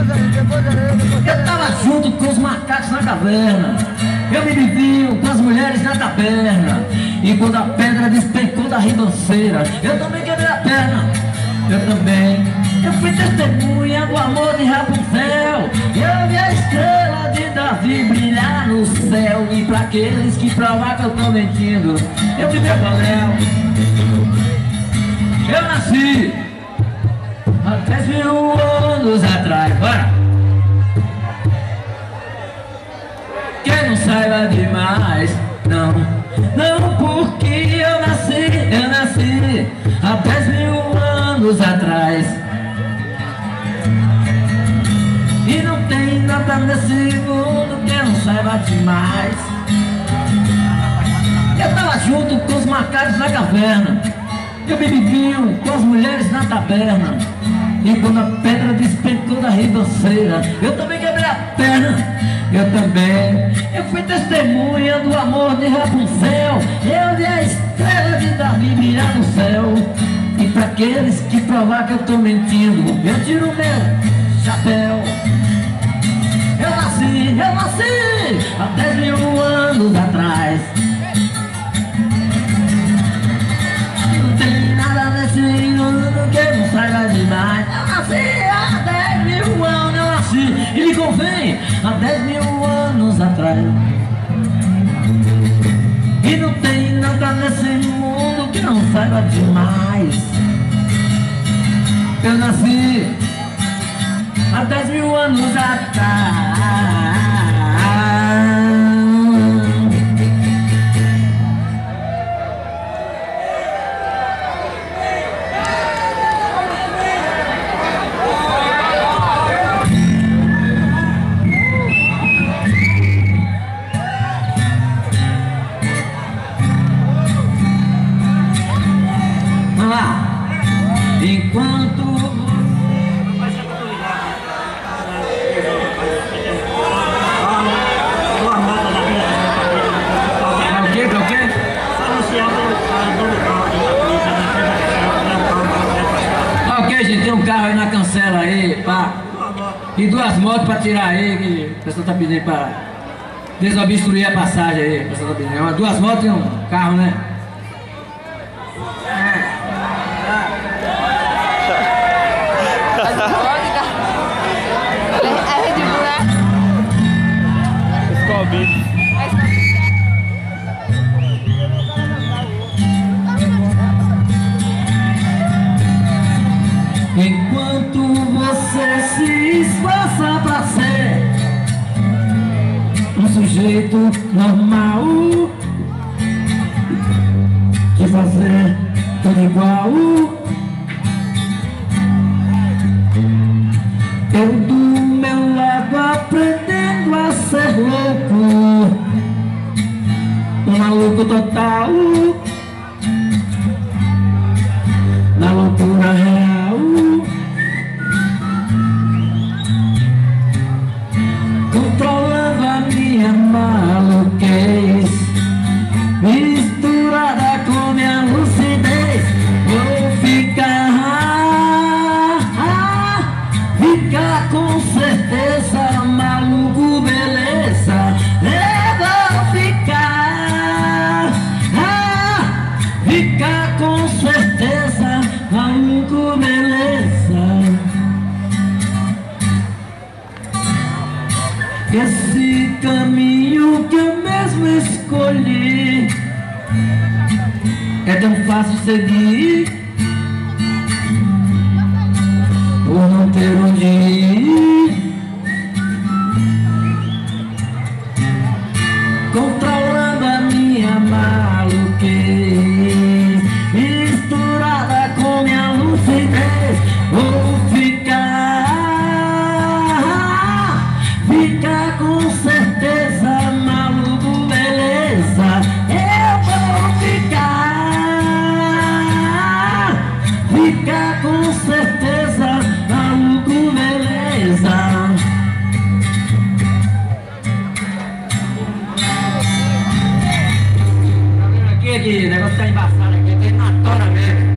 Eu tava junto com os macacos na caverna. Eu me vivinho com as mulheres na taberna. E quando a pedra despencou da ribanceira, eu também quebrei a perna. Eu também. Eu fui testemunha do amor de Rapunzel. Eu vi a estrela de Davi brilhar no céu. E pra aqueles que provam que eu tô mentindo, eu vi meu baléu. Eu nasci há 10 mil anos atrás. Bora! Quem não saiba demais, não, não, porque eu nasci, eu nasci há 10 mil anos atrás. E não tem nada nesse mundo que não saiba demais. Eu tava junto com os macacos na caverna. Eu bebi vinho com as mulheres na taberna. E quando a pedra despencou da ribanceira, eu também quebrei a perna. Eu também. Eu fui testemunha do amor de Rapunzel. Eu vi a estrela de Davi brilhar no céu. E para aqueles que provar que eu tô mentindo, eu tiro meu chapéu. Eu nasci, eu nasci há 10 mil anos atrás. Demais. Eu nasci há 10 mil anos atrás. Aí na cancela aí, pá. E duas motos pra tirar aí, que o pessoal tá pedindo pra desobstruir a passagem aí. O pessoal tá pedindo. É Duas motos e um carro, né? Scooby. Enquanto você se esforça pra ser um sujeito normal, de fazer tudo igual. Total. na loucura real. Controlando a minha maluquez, misturada Esse caminho que eu mesmo escolhi é tão fácil seguir por não ter onde ir. certeza da tu beleza Aqui, aqui, o negócio tá embaçado aqui, tem na tora mesmo